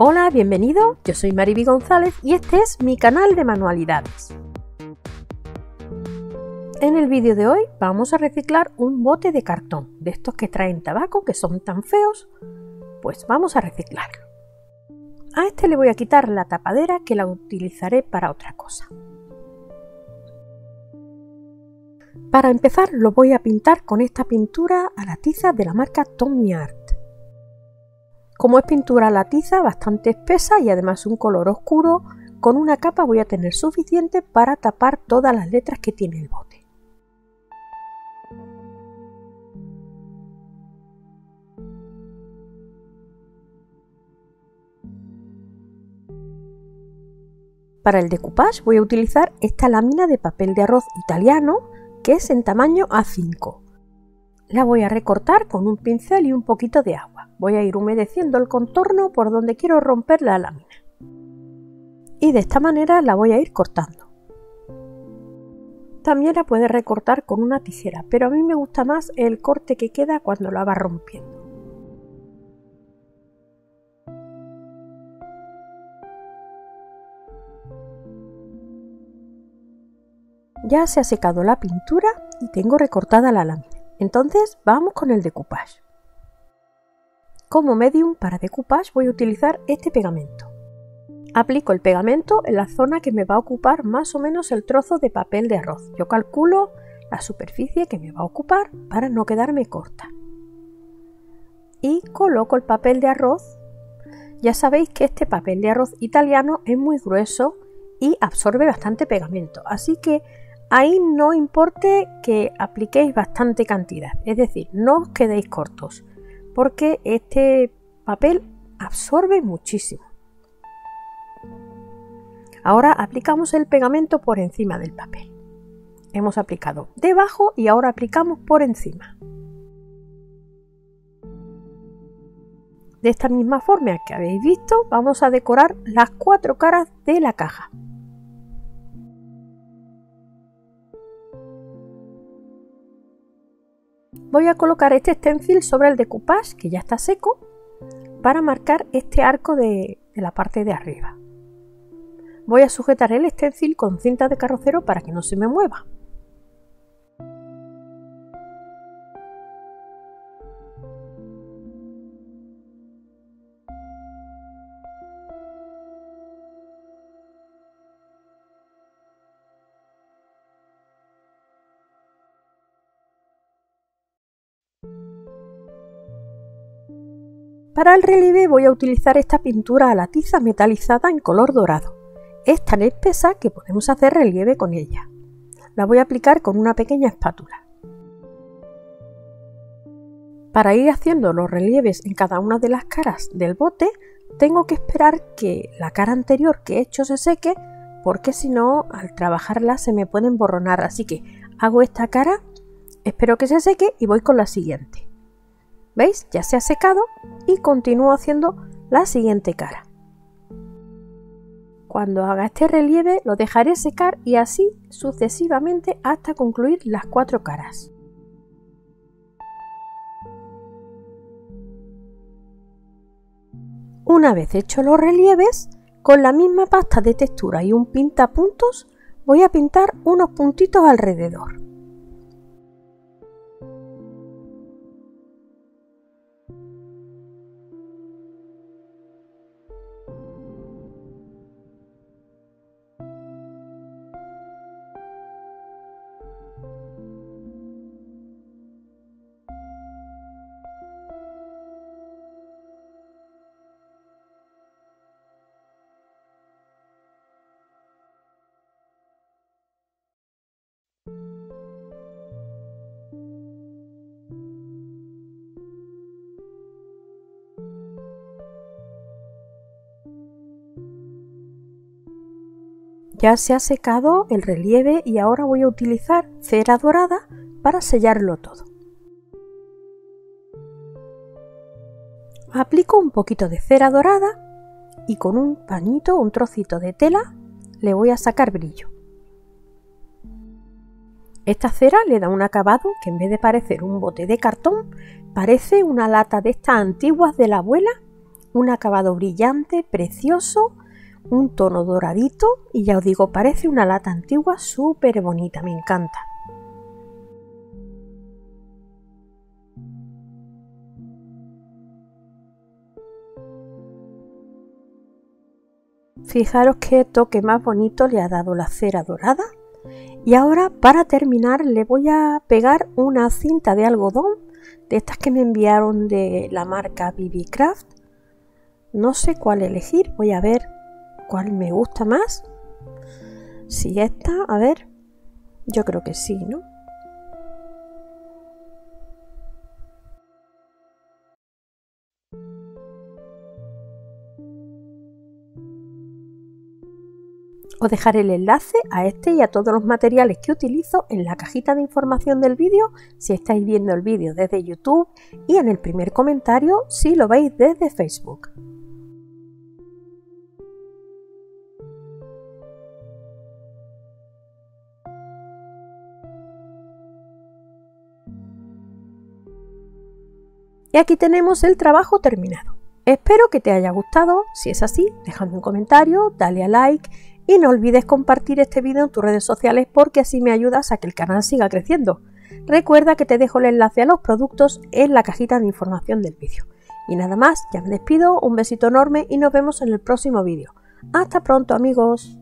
Hola, bienvenido, yo soy Mariby González y este es mi canal de manualidades. En el vídeo de hoy vamos a reciclar un bote de cartón, de estos que traen tabaco, que son tan feos, pues vamos a reciclarlo. A este le voy a quitar la tapadera que la utilizaré para otra cosa. Para empezar lo voy a pintar con esta pintura a la tiza de la marca Tommy Art. Como es pintura la tiza bastante espesa y además un color oscuro, con una capa voy a tener suficiente para tapar todas las letras que tiene el bote. Para el decoupage voy a utilizar esta lámina de papel de arroz italiano que es en tamaño A5. La voy a recortar con un pincel y un poquito de agua. Voy a ir humedeciendo el contorno por donde quiero romper la lámina. Y de esta manera la voy a ir cortando. También la puedes recortar con una tijera, pero a mí me gusta más el corte que queda cuando la va rompiendo. Ya se ha secado la pintura y tengo recortada la lámina. Entonces vamos con el decoupage. Como medium para decoupage voy a utilizar este pegamento. Aplico el pegamento en la zona que me va a ocupar más o menos el trozo de papel de arroz. Yo calculo la superficie que me va a ocupar para no quedarme corta. Y coloco el papel de arroz. Ya sabéis que este papel de arroz italiano es muy grueso y absorbe bastante pegamento, así que Ahí no importe que apliquéis bastante cantidad, es decir, no os quedéis cortos, porque este papel absorbe muchísimo. Ahora aplicamos el pegamento por encima del papel. Hemos aplicado debajo y ahora aplicamos por encima. De esta misma forma que habéis visto, vamos a decorar las cuatro caras de la caja. Voy a colocar este stencil sobre el decoupage que ya está seco para marcar este arco de, la parte de arriba. Voy a sujetar el stencil con cinta de carrocero para que no se me mueva. Para el relieve voy a utilizar esta pintura a la tiza metalizada en color dorado. Es tan espesa que podemos hacer relieve con ella. La voy a aplicar con una pequeña espátula. Para ir haciendo los relieves en cada una de las caras del bote, tengo que esperar que la cara anterior que he hecho se seque, porque si no, al trabajarla se me pueden borronar. Así que hago esta cara, espero que se seque y voy con la siguiente. ¿Veis? Ya se ha secado y continúo haciendo la siguiente cara. Cuando haga este relieve lo dejaré secar y así sucesivamente hasta concluir las cuatro caras. Una vez hecho los relieves, con la misma pasta de textura y un pintapuntos voy a pintar unos puntitos alrededor. Ya se ha secado el relieve y ahora voy a utilizar cera dorada para sellarlo todo. Aplico un poquito de cera dorada y con un pañito, un trocito de tela, le voy a sacar brillo. Esta cera le da un acabado que en vez de parecer un bote de cartón, parece una lata de estas antiguas de la abuela un acabado brillante, precioso, un tono doradito y ya os digo, parece una lata antigua súper bonita, me encanta. Fijaros qué toque más bonito le ha dado la cera dorada. Y ahora para terminar le voy a pegar una cinta de algodón de estas que me enviaron de la marca BB Craft. No sé cuál elegir, voy a ver cuál me gusta más. Si esta, a ver, yo creo que sí, ¿no? Os dejaré el enlace a este y a todos los materiales que utilizo en la cajita de información del vídeo si estáis viendo el vídeo desde YouTube y en el primer comentario si lo veis desde Facebook. Y aquí tenemos el trabajo terminado. Espero que te haya gustado, si es así, déjame un comentario, dale a like y no olvides compartir este vídeo en tus redes sociales porque así me ayudas a que el canal siga creciendo. Recuerda que te dejo el enlace a los productos en la cajita de información del vídeo. Y nada más, ya me despido, un besito enorme y nos vemos en el próximo vídeo. Hasta pronto amigos.